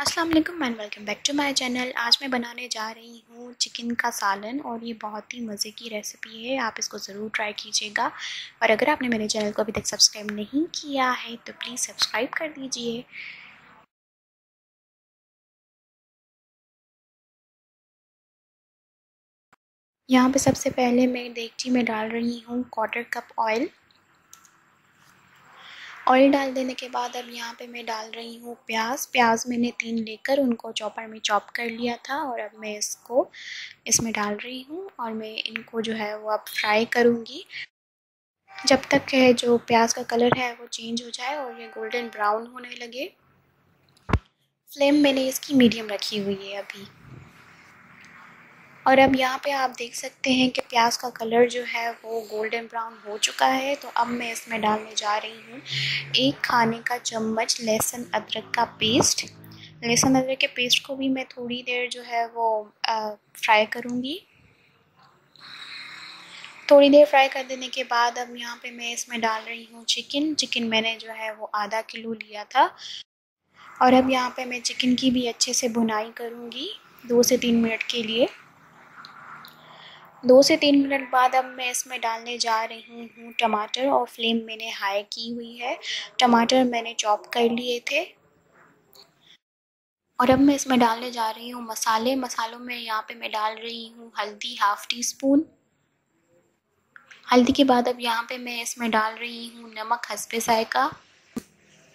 वालेकुम and welcome back to my channel. आज मैं बनाने जा रही हूँ चिकन का सालन और ये बहुत ही मज़े की रेसिपी है, आप इसको ज़रूर ट्राई कीजिएगा। और अगर आपने मेरे चैनल को अभी तक सब्सक्राइब नहीं किया है तो प्लीज़ सब्सक्राइब कर दीजिए। यहाँ पे सबसे पहले मैं देगची में डाल रही हूँ क्वार्टर कप ऑयल ऑयल डाल देने के बाद अब यहाँ पे मैं डाल रही हूँ प्याज। प्याज मैंने तीन लेकर उनको चॉपर में चॉप कर लिया था और अब मैं इसको, इसमें डाल रही हूँ और मैं इनको जो है वो अब फ्राई करूँगी। जब तक है जो प्याज का कलर है वो चेंज हो जाए और ये गोल्डन ब्राउन होने लगे। फ्लेम मैंने इसकी मीडियम रखी हुई है अभी। और अब यहाँ पे आप देख सकते हैं कि प्याज का कलर जो है वो गोल्डन ब्राउन हो चुका है। तो अब मैं इसमें डालने जा रही हूँ एक खाने का चम्मच लहसुन अदरक का पेस्ट लहसुन अदरक के पेस्ट को भी मैं थोड़ी देर जो है वो फ्राई करूँगी। थोड़ी देर फ्राई कर देने के बाद अब यहाँ पे मैं इसमें डाल रही हूँ चिकन चिकन मैंने जो है वो आधा किलो लिया था। और अब यहाँ पे मैं चिकन की भी अच्छे से बुनाई करूँगी दो से तीन मिनट के लिए। दो से तीन मिनट बाद अब मैं इसमें डालने जा रही हूँ टमाटर और फ्लेम मैंने हाई की हुई है। टमाटर मैंने चॉप कर लिए थे। और अब मैं इसमें डालने जा रही हूँ मसाले। मसालों में यहाँ पे मैं डाल रही हूँ हल्दी हाफ़ टी स्पून हल्दी के बाद अब यहाँ पे मैं इसमें डाल रही हूँ नमक हंसपे जायका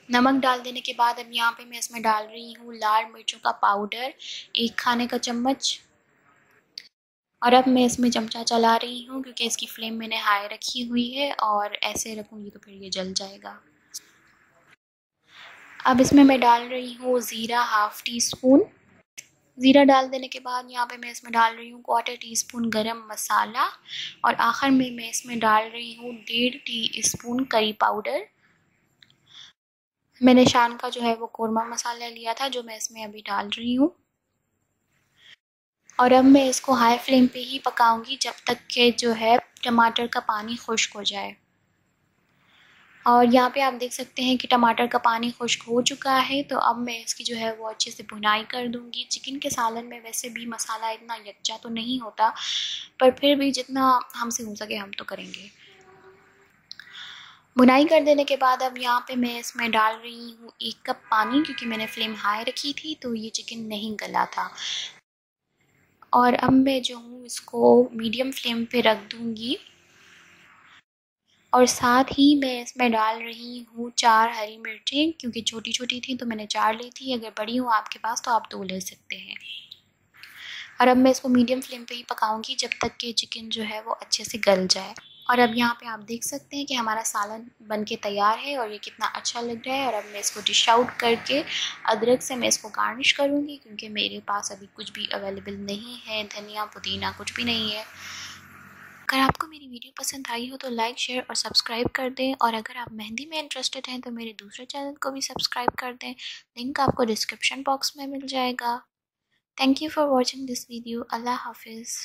नमक डाल देने के बाद अब यहाँ पे मैं इसमें डाल रही हूँ लाल मिर्चों का पाउडर, एक खाने का चम्मच। और अब मैं इसमें चमचा चला रही हूँ क्योंकि इसकी फ्लेम मैंने हाई रखी हुई है और ऐसे रखूँगी तो फिर ये जल जाएगा। अब इसमें मैं डाल रही हूँ ज़ीरा हाफ़ टी स्पून ज़ीरा डाल देने के बाद यहाँ पे मैं इसमें डाल रही हूँ क्वार्टर टी स्पून गरम मसाला और आखिर में मैं इसमें डाल रही हूँ डेढ़ टी स्पून करी पाउडर। मैंने शान का जो है वो कौरमा मसाला लिया था जो मैं इसमें अभी डाल रही हूँ। और अब मैं इसको हाई फ्लेम पे ही पकाऊँगी जब तक के जो है टमाटर का पानी खुश्क हो जाए। और यहाँ पे आप देख सकते हैं कि टमाटर का पानी खुश्क हो चुका है तो अब मैं इसकी जो है वो अच्छे से भुनाई कर दूँगी। चिकन के सालन में वैसे भी मसाला इतना यकजा तो नहीं होता, पर फिर भी जितना हमसे हो सके हम तो करेंगे। बुनाई कर देने के बाद अब यहाँ पे मैं इसमें डाल रही हूँ एक कप पानी, क्योंकि मैंने फ्लेम हाई रखी थी तो ये चिकन नहीं गला था। और अब मैं जो हूँ इसको मीडियम फ्लेम पे रख दूँगी। और साथ ही मैं इसमें डाल रही हूँ चार हरी मिर्चें, क्योंकि छोटी छोटी थी तो मैंने चार ली थी। अगर बड़ी हो आपके पास तो आप दो ले सकते हैं। और अब मैं इसको मीडियम फ्लेम पे ही पकाऊँगी जब तक कि चिकन जो है वो अच्छे से गल जाए। और अब यहाँ पे आप देख सकते हैं कि हमारा सालन बन के तैयार है और ये कितना अच्छा लग रहा है। और अब मैं इसको डिश आउट करके अदरक से मैं इसको गार्निश करूँगी क्योंकि मेरे पास अभी कुछ भी अवेलेबल नहीं है। धनिया, पुदीना कुछ भी नहीं है। अगर आपको मेरी वीडियो पसंद आई हो तो लाइक शेयर और सब्सक्राइब कर दें। और अगर आप मेहंदी में इंटरेस्टेड हैं तो मेरे दूसरे चैनल को भी सब्सक्राइब कर दें। लिंक आपको डिस्क्रिप्शन बॉक्स में मिल जाएगा। Thank you for watching this video अल्लाह हाफिज़